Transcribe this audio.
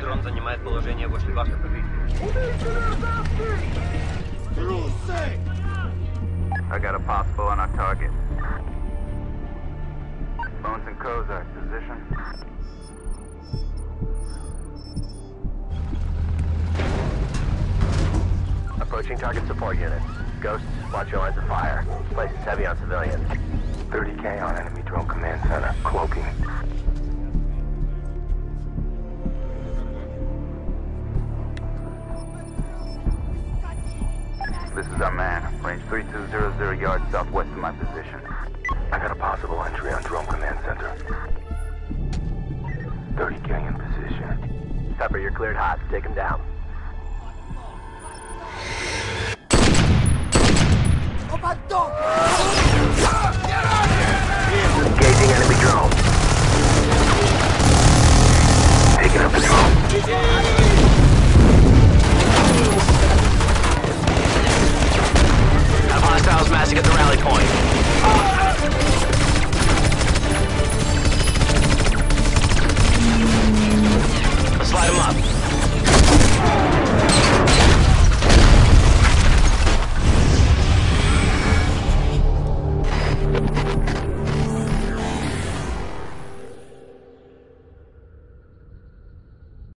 Дрон занимает положение возле вашей позиции. I got a possible on our target. Bones and Kozak, position. Approaching target support unit. Ghosts, watch your lines of fire. This place is heavy on civilians. 30k on enemy drone command center. Cloaking. This is our man. Range 3200 yards southwest of my position. I got a possible entry on drone command center. 30k in position. Pepper, you're cleared hot. Take him down.